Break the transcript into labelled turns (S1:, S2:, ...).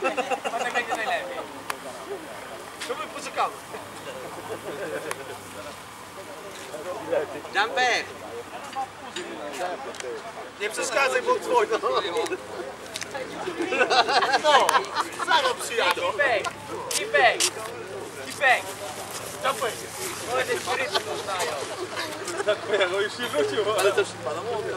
S1: tak będzie najlepiej.
S2: To my poczekamy.
S1: Jumper!
S2: Nie przeszkadzaj, bo dzwoni. No, samo przyjadą.
S1: Kipek! Kipek! Kipek!
S2: Dawaj.
S1: Może szpryty zostają.
S2: No już nie wrócił. Ale też pana mogę.